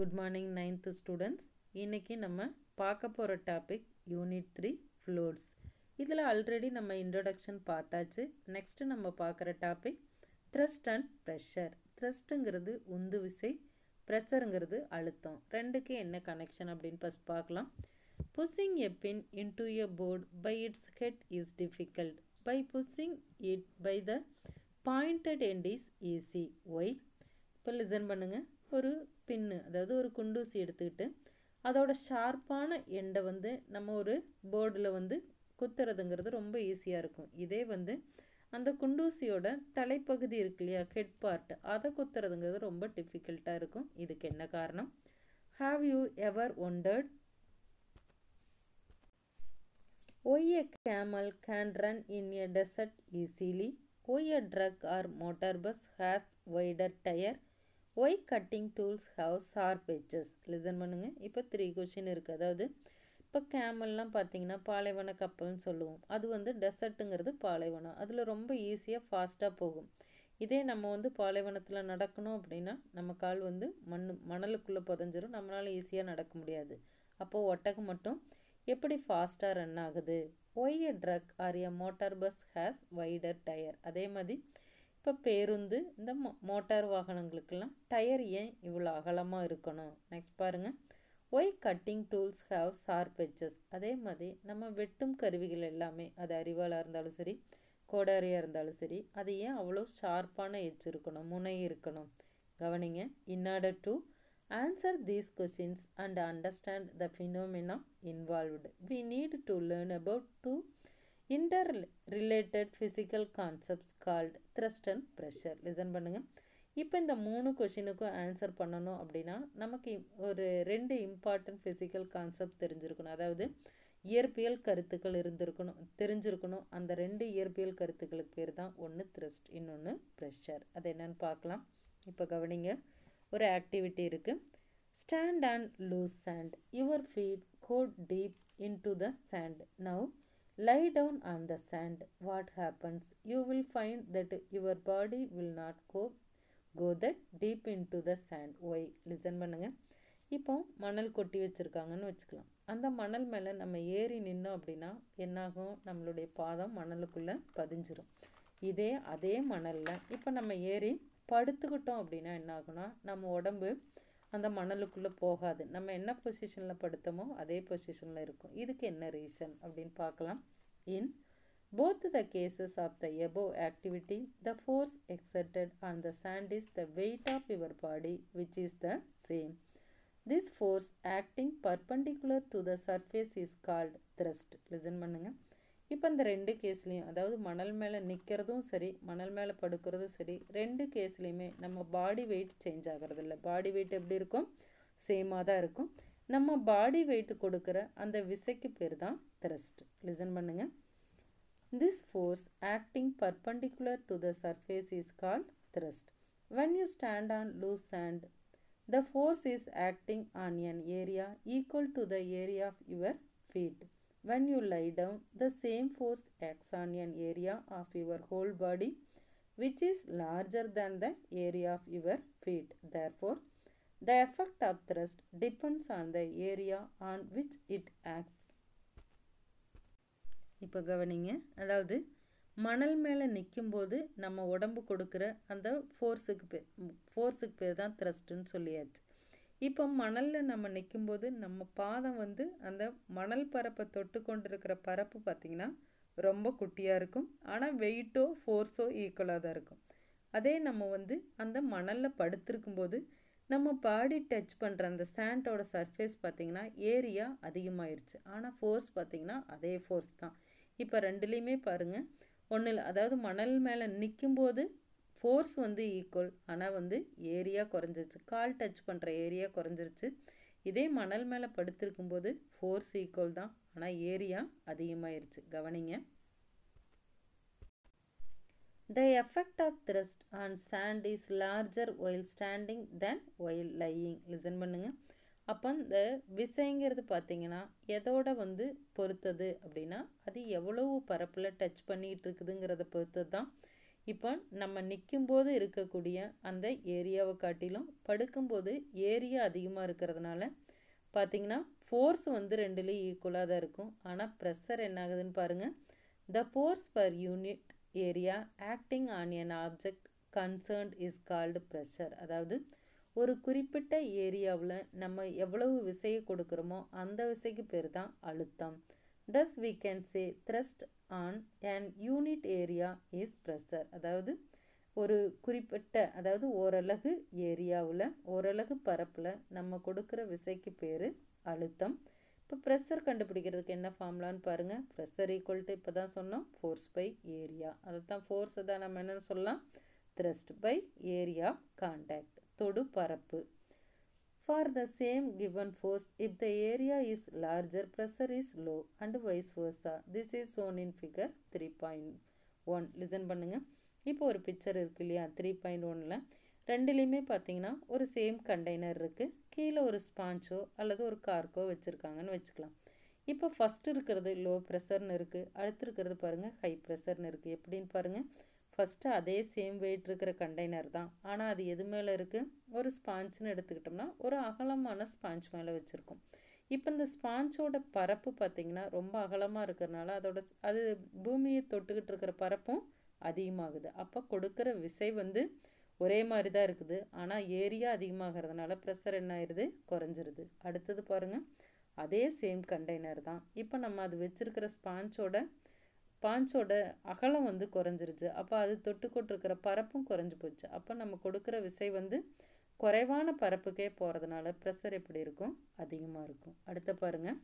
Good morning ninth students இன்றைக்கி நம்ம பார்க்க போகிற டாபிக் யூனிட் த்ரீ ஃப்ளூட்ஸ் இதில் ஆல்ரெடி நம்ம இன்ட்ரொடக்ஷன் பார்த்தாச்சு. நெக்ஸ்ட்டு நம்ம பார்க்குற டாபிக் த்ரஸ்ட் அண்ட் ப்ரெஷர் த்ரஸ்ட்டுங்கிறது உந்து விசை ப்ரெஷருங்கிறது அழுத்தம். ரெண்டுக்கு என்ன கனெக்ஷன் அப்படின்னு ஃபஸ்ட் பார்க்கலாம். Pushing a pin into a board by its head is difficult by pushing it by the pointed end is easy why இப்போ லிசன் பண்ணுங்கள் ஒரு பின்னு அதாவது ஒரு குண்டூசி எடுத்துக்கிட்டு அதோட ஷார்ப்பான எண்டை வந்து நம்ம ஒரு போர்டில் வந்து குத்துறதுங்கிறது ரொம்ப ஈஸியாக இருக்கும். இதே வந்து அந்த குண்டூசியோட தலைப்பகுதி இருக்கு இல்லையா ஹெட் பார்ட் அதை குத்துறதுங்கிறது ரொம்ப டிஃபிகல்ட்டாக இருக்கும். இதுக்கு என்ன காரணம்? Have you ever wondered why a camel can run in a desert easily why a truck or motor bus has wider tyre why cutting tools have sharp edges listen பண்ணுங்கள் இப்போ three question இருக்குது அதாவது இப்போ கேமல்லாம் பார்த்தீங்கன்னா பாலைவன கப்பல்னு சொல்லுவோம். அது வந்து டெசர்ட்டுங்கிறது பாலைவனம். அதில் ரொம்ப ஈஸியாக ஃபாஸ்ட்டாக போகும். இதே நம்ம வந்து பாலைவனத்தில் நடக்கணும் அப்படின்னா நம்ம கால் வந்து மண் மணலுக்குள்ளே புதஞ்சிரும். நம்மளால் ஈஸியாக நடக்க முடியாது. அப்போது ஒட்டகம் மட்டும் எப்படி ஃபாஸ்ட்டாக ரன் ஆகுது? Why a truck or a motor bus has wider tyre அதே மாதிரி இப்போ பேருந்து இந்த மோ மோட்டார் வாகனங்களுக்கெல்லாம் டயர் ஏன் இவ்வளோ அகலமாக இருக்கணும்? நெக்ஸ்ட் பாருங்கள் why cutting tools have sharp edges அதே மாதிரி நம்ம வெட்டும் கருவிகள் எல்லாமே அது அறிவாளாக இருந்தாலும் சரி கோடாரியாக இருந்தாலும் சரி அது ஏன் அவ்வளோ ஷார்ப்பான எச் இருக்கணும் முனை இருக்கணும்? கவனிங்க. In order to answer these questions and understand the phenomena involved we need to learn about two interrelated physical concepts called thrust and pressure listen பண்ணுங்கள் இப்போ இந்த மூணு கொஷினுக்கும் ஆன்சர் பண்ணணும் அப்படின்னா நமக்கு ஒரு ரெண்டு இம்பார்ட்டன்ட் ஃபிசிக்கல் கான்செப்ட் தெரிஞ்சிருக்கணும். அதாவது இயற்பியல் கருத்துக்கள் இருந்திருக்கணும் தெரிஞ்சிருக்கணும். அந்த ரெண்டு இயற்பியல் கருத்துக்களுக்கு பேர் தான் ஒன்று த்ரஸ்ட் இன்னொன்று ப்ரெஷர் அது என்னென்னு பார்க்கலாம். இப்போ கவனிங்க. ஒரு ஆக்டிவிட்டி இருக்குது stand and loose sand your feet got deep into the sand now lie down on the sand what happens you will find that your body will not go go that deep into the sand why listen பண்ணுங்க. இப்போ மணல் கொட்டி வச்சுருக்காங்கன்னு வச்சுக்கலாம். அந்த மணல் மேலே நம்ம ஏறி நின்னோம் அப்படின்னா என்னாகும்? நம்மளுடைய பாதம் மணலுக்குள்ளே பதிஞ்சிரும். இதே அதே மணலில் இப்போ நம்ம ஏறி படுத்துக்கிட்டோம் அப்படின்னா என்னாகும்னா நம்ம உடம்பு அந்த மணலுக்குள்ளே போகாது. நம்ம என்ன பொசிஷனில் படுத்தோமோ அதே பொசிஷனில் இருக்கும். இதுக்கு என்ன ரீசன் அப்படின்னு பார்க்கலாம். In both the cases of the above activity the force exerted on the sand is the weight of your body which is the same this force acting perpendicular to the surface is called thrust listen பண்ணுங்கள் இப்போ இந்த ரெண்டு கேஸ்லேயும் அதாவது மணல் மேலே நிற்கிறதும் சரி மணல் மேலே படுக்கிறதும் சரி ரெண்டு கேஸ்லேயுமே நம்ம பாடி வெயிட் சேஞ்ச் ஆகிறது இல்லை பாடி வெயிட் எப்படி இருக்கும்? சேமாக தான் இருக்கும். நம்ம பாடி வெயிட் கொடுக்குற அந்த விசைக்கு பேர் தான் த்ரஸ்ட் லிசன் பண்ணுங்கள் this force acting perpendicular to the surface is called thrust when you stand on loose sand the force is acting on an area equal to the area of your feet when you lie down the same force acts on an area of your whole body which is larger than the area of your feet therefore the effect of thrust depends on the area on which it acts இப்போ கவனிங்க அதாவது மணல் மேலே நிற்கும்போது நம்ம உடம்பு கொடுக்குற அந்த ஃபோர்ஸுக்கு பேர் ஃபோர்ஸுக்கு பேர் தான் த்ரஸ்ட்டுன்னு சொல்லியாச்சு இப்போ மணலில் நம்ம நிற்கும்போது நம்ம பாதம் வந்து அந்த மணல் பரப்பை தொட்டு கொண்டிருக்கிற பரப்பு பார்த்திங்கன்னா ரொம்ப குட்டியாக இருக்கும். ஆனால் வெயிட்டோ ஃபோர்ஸோ ஈக்குவலாக தான் இருக்கும். அதே நம்ம வந்து அந்த மணலில் படுத்திருக்கும்போது நம்ம பாடி டச் பண்ணுற அந்த சாண்டோட சர்ஃபேஸ் பார்த்திங்கன்னா ஏரியா அதிகமாயிருச்சு. ஆனால் ஃபோர்ஸ் பார்த்திங்கன்னா அதே ஃபோர்ஸ் தான். இப்போ ரெண்டுலேயுமே பாருங்கள் ஒன்றில் அதாவது மணல் மேலே நிற்கும்போது ஃபோர்ஸ் வந்து ஈக்குவல் ஆனால் வந்து ஏரியா குறைஞ்சிருச்சு. கால் டச் பண்ணுற ஏரியா குறைஞ்சிருச்சு. இதே மணல் மேலே படுத்திருக்கும்போது ஃபோர்ஸ் ஈக்குவல் தான். ஆனால் ஏரியா அதிகமாயிருச்சு. கவனிங்க. The effect of thrust on sand is larger while standing than while lying listen பண்ணுங்கள் அப்போ இந்த விசைங்கிறது பார்த்திங்கன்னா எதோட வந்து பொறுத்தது அப்படின்னா அது எவ்வளவு பரப்பில் டச் பண்ணிகிட்டு இருக்குதுங்கிறத பொறுத்தது தான். இப்போ நம்ம நிற்கும்போது இருக்கக்கூடிய அந்த ஏரியாவை காட்டிலும் படுக்கும்போது ஏரியா அதிகமாக இருக்கிறதுனால பார்த்திங்கன்னா ஃபோர்ஸ் வந்து ரெண்டுலேயும் ஈக்குவலாக தான் இருக்கும். ஆனால் ப்ரெஷர் என்ன ஆகுதுன்னு பாருங்கள் the force per unit area acting on an object concerned is called pressure அதாவது ஒரு குறிப்பிட்ட ஏரியாவில் நம்ம எவ்வளவு விசையை கொடுக்குறோமோ அந்த விசைக்கு பேர் தான் அழுத்தம். Thus we can say thrust on an unit area is pressure. அதாவது ஒரு குறிப்பிட்ட அதாவது ஓரலகு ஏரியாவில் ஓரலகு பரப்பில் நம்ம கொடுக்குற விசைக்கு பேர் அழுத்தம். இப்போ ப்ரெஷர் கண்டுபிடிக்கிறதுக்கு என்ன ஃபார்முலான்னு பாருங்கள் ப்ரெஷர் ஈக்குவல் டு இப்போ தான் சொன்னோம். ஃபோர்ஸ் பை ஏரியா அதை தான் ஃபோர்ஸை தான் நம்ம என்னென்னு சொல்லலாம்? த்ரஸ்ட் பை ஏரியா காண்டாக்ட் தொடு பரப்பு For the same given force, if the area is larger, pressure is low and vice versa. This is shown in figure 3.1. Listen பண்ணுங்க. இப்போ ஒரு பிக்சர் இருக்கு இல்லையா? த்ரீ பாயிண்ட் ஒனில் ரெண்டுலேயுமே பார்த்தீங்கன்னா ஒரு சேம் கண்டெய்னர் இருக்குது கீழே ஒரு ஸ்பாஞ்சோ அல்லது ஒரு கார்க்கோ வச்சுருக்காங்கன்னு வச்சுக்கலாம். இப்போ ஃபஸ்ட்டு இருக்கிறது லோ ப்ரெஷர்னு இருக்குது அடுத்து இருக்கிறது பாருங்கள் ஹை ப்ரெஷர்னு இருக்குது எப்படின்னு பாருங்கள் ஃபஸ்ட்டு அதே சேம் வெயிட் இருக்கிற கண்டெய்னர் தான். ஆனால் அது எது மேலே இருக்குது ஒரு ஸ்பாஞ்சுன்னு எடுத்துக்கிட்டோம்னா ஒரு அகலமான ஸ்பாஞ்ச் மேலே வச்சுருக்கோம். இப்போ இந்த ஸ்பாஞ்சோட பரப்பு பார்த்திங்கன்னா ரொம்ப அகலமாக இருக்கிறனால அதோட அது பூமியை தொட்டுக்கிட்டு இருக்கிற பரப்பும் அதிகமாகுது. அப்போ கொடுக்குற விசை வந்து ஒரே மாதிரி தான் இருக்குது. ஆனால் ஏரியா அதிகமாகிறதுனால ப்ரெஷர் என்ன ஆயிடுது குறைஞ்சிருது. அடுத்தது பாருங்கள் அதே சேம் கண்டெய்னர் தான். இப்போ நம்ம அது வச்சுருக்கிற ஸ்பாஞ்சோட பாஞ்சோட அகலம் வந்து குறைஞ்சிருச்சு. அப்போ அது தொட்டு கொட்டிருக்கிற பரப்பும் குறைஞ்சி போச்சு. அப்போ நம்ம கொடுக்குற விசை வந்து குறைவான பரப்புக்கே போகிறதுனால ப்ரெஷர் எப்படி இருக்கும்? அதிகமாக இருக்கும். அடுத்த பாருங்கள்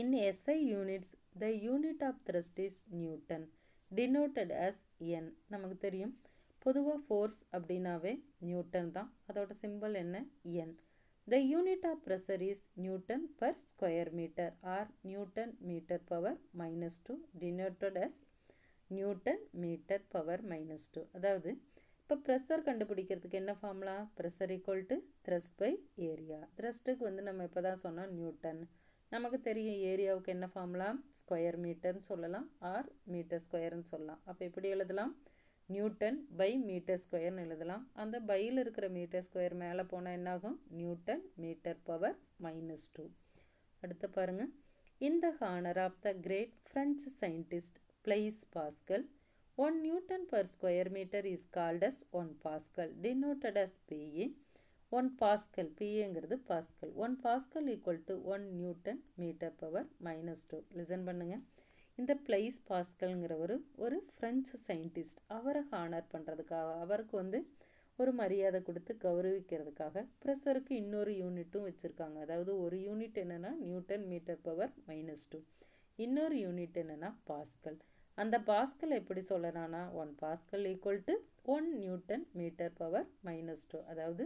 in SI units the unit of thrust is newton denoted as N நமக்கு தெரியும். பொதுவாக ஃபோர்ஸ் அப்படின்னாவே நியூட்டன் தான். அதோட சிம்பிள் என்ன? N The unit of pressure is Newton per square meter or Newton meter power minus 2 denoted as Newton meter power minus 2 அதாவது இப்போ pressure கண்டுபிடிக்கிறதுக்கு என்ன formula pressure equal to thrust by area த்ரஸ்ட்டுக்கு வந்து நம்ம இப்போ தான் சொன்னோம் நியூட்டன் நமக்கு தெரியும் ஏரியாவுக்கு என்ன ஃபார்முலா ஸ்கொயர் மீட்டர்னு சொல்லலாம் ஆர் மீட்டர் ஸ்கொயர்னு சொல்லலாம். அப்போ எப்படி எழுதலாம். நியூட்டன் பை மீட்டர் ஸ்கொயர்னு எழுதலாம். அந்த பையில் இருக்கிற மீட்டர் ஸ்கொயர் மேலே போனால் என்னாகும்? Newton metre power minus two. அடுத்து பாருங்கள் இந்த honour of the great French scientist Blaise Pascal one newton per square metre is called as one pascal denoted as P A pascal pascal pascal one pascal equal to one newton metre power minus two listen பண்ணுங்கள் இந்த பிளைஸ் பாஸ்கல்ங்கிறவர் ஒரு French scientist அவரை honour பண்ணுறதுக்காக அவருக்கு வந்து ஒரு மரியாதை கொடுத்து கௌரவிக்கிறதுக்காக ப்ரெஷருக்கு இன்னொரு யூனிட்டும் வச்சுருக்காங்க. அதாவது ஒரு யூனிட் என்னென்னா newton metre power minus two இன்னொரு யூனிட் என்னென்னா பாஸ்கல். அந்த பாஸ்கல் எப்படி சொல்லலாம்னா one pascal equal to one newton metre power minus two அதாவது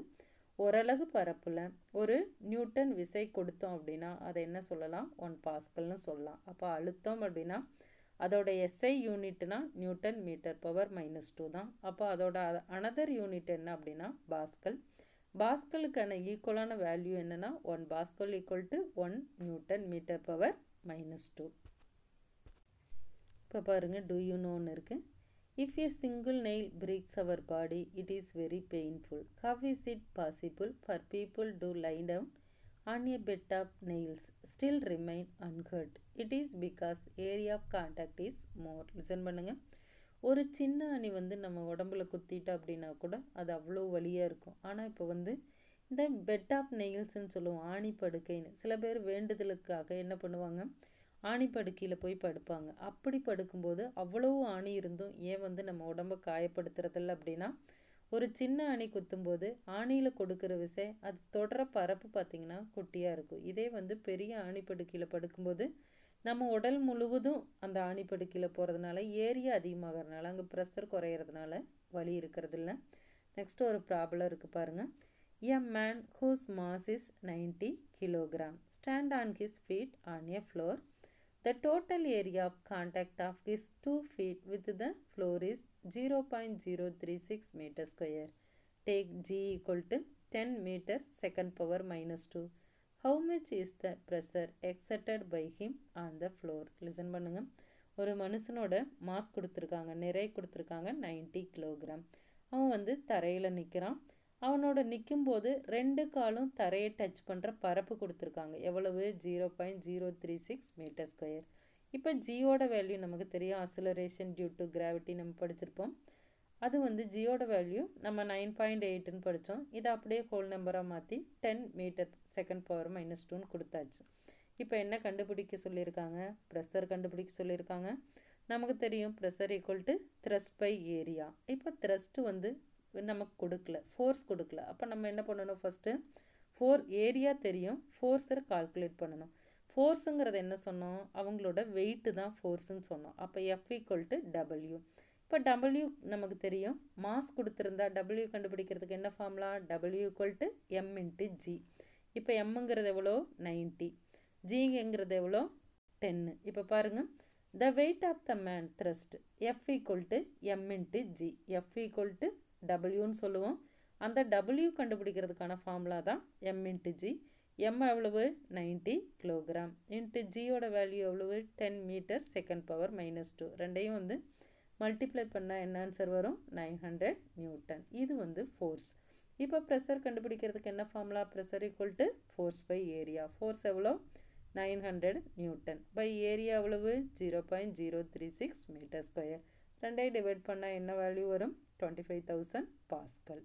ஓரளவு பரப்பில் ஒரு நியூட்டன் விசை கொடுத்தோம் அப்படின்னா அதை என்ன சொல்லலாம்? ஒன் பாஸ்கல்னு சொல்லலாம். அப்போ அழுத்தம் அப்படின்னா அதோட SI யூனிட்னா newton metre power minus two தான். அப்போ அதோட அனதர் யூனிட் என்ன அப்படின்னா பாஸ்கல். பாஸ்கலுக்கான ஈக்குவலான வேல்யூ என்னென்னா one pascal equal to one newton metre power minus two இப்போ பாருங்கள் டூ யூ ஒன்று இருக்குது If a single nail breaks our body, it is very painful. How is it possible for people to lie down on a bed of nails still remain unhurt? It is because area of contact is more. Listen பண்ணுங்க ஒரு சின்ன அணி வந்து நம்ம உடம்புல குத்திட்டா அப்படின்னா கூட அது அவ்வளோ வலியாக இருக்கும் ஆனால் இப்போ வந்து இந்த பெட் ஆஃப் நெயில்ஸ்ன்னு சொல்லுவோம் ஆணி படுக்கைன்னு சில பேர் வேண்டுதலுக்காக என்ன பண்ணுவாங்க ஆணி படுக்கையில் போய் படுப்பாங்க. அப்படி படுக்கும்போது அவ்வளோ ஆணி இருந்தும் ஏன் வந்து நம்ம உடம்ப காயப்படுத்துறதில்ல அப்படின்னா ஒரு சின்ன அணி குத்தும்போது ஆணியில் கொடுக்குற விசை அது தொடர பரப்பு பார்த்திங்கன்னா குட்டியாக இருக்கும். இதே வந்து பெரிய ஆணி படுக்கையில் படுக்கும்போது நம்ம உடல் முழுவதும் அந்த ஆணி படுக்கையில் போகிறதுனால ஏரியா அதிகமாகிறதுனால அங்கே ப்ரெஷர் குறையிறதுனால வலி இருக்கிறதில்ல. நெக்ஸ்ட் ஒரு ப்ராப்ளம் இருக்குது பாருங்கள் a man whose mass is ninety kilogram stand on his feet on a floor The total area of contact of his 2 feet with the floor is 0.036 meter square. Take g equal to 10 meter second power minus 2. How much is the pressure exerted by him on the floor? Listen பண்ணுங்க ஒரு மனுஷனோட mass கொடுத்துருக்காங்க நிறை கொடுத்துருக்காங்க 90 kilogram அவன் வந்து தரையில் நிற்கிறான் அவனோட நிற்கும்போது ரெண்டு காலும் தரையை டச் பண்ணுற பரப்பு கொடுத்துருக்காங்க. எவ்வளவு? Zero point zero three six metre square இப்போ ஜியோட வேல்யூ நமக்கு தெரியும். அசிலரேஷன் டியூ டு கிராவிட்டி நம்ம படிச்சிருப்போம். அது வந்து ஜியோட வேல்யூ நம்ம நைன் பாயிண்ட் எயிட்டுன்னு படித்தோம் இதை அப்படியே ஹோல் நம்பராக மாற்றி ten metre second power minus டூன்னு கொடுத்தாச்சு. இப்போ என்ன கண்டுபிடிக்க சொல்லியிருக்காங்க? ப்ரெஷர் கண்டுபிடிக்க சொல்லியிருக்காங்க. நமக்கு தெரியும் pressure equal to thrust by area இப்போ த்ரஸ்ட்டு வந்து நமக்கு கொடுக்கல ஃபோர்ஸ் கொடுக்கல. அப்போ நம்ம என்ன பண்ணணும் ஃபஸ்ட்டு ஃபோர் ஏரியா தெரியும். ஃபோர்ஸை கால்குலேட் பண்ணணும். ஃபோர்ஸுங்கிறது என்ன சொன்னோம்? அவங்களோட வெயிட்டு தான் ஃபோர்ஸுன்னு சொன்னோம். அப்போ எஃப் ஈக்குவல் டு டபிள்யூ இப்போ டபிள்யூ நமக்கு தெரியும். மாஸ் கொடுத்துருந்தா டபிள்யூ கண்டுபிடிக்கிறதுக்கு என்ன formula W equal to M into G இப்போ எம்முங்கிறது எவ்வளோ? நைன்ட்டி ஜிங்கிறது எவ்வளோ? டென்னு இப்போ பாருங்கள் the weight of the man thrust F equal to M into G F equal to டபிள்யூன்னு சொல்லுவோம். அந்த டபிள்யூ கண்டுபிடிக்கிறதுக்கான ஃபார்முலா தான் எம் இன்ட்டு ஜி எம் எவ்வளவு? நைன்ட்டி கிலோகிராம் இன்ட்டு ஜியோட வேல்யூ எவ்வளவு? Ten metre second power minus two ரெண்டையும் வந்து multiply பண்ணால் என்ன ஆன்சர் வரும்? நைன் ஹண்ட்ரட் நியூட்டன் இது வந்து ஃபோர்ஸ் இப்போ ப்ரெஷர் கண்டுபிடிக்கிறதுக்கு என்ன formula pressure equal to force by area force எவ்வளோ? Nine hundred newton by area எவ்வளவு? Zero point zero three six metre square ரெண்டையும் டிவைட் பண்ணால் என்ன வேல்யூ வரும்? 25,000 Pascal.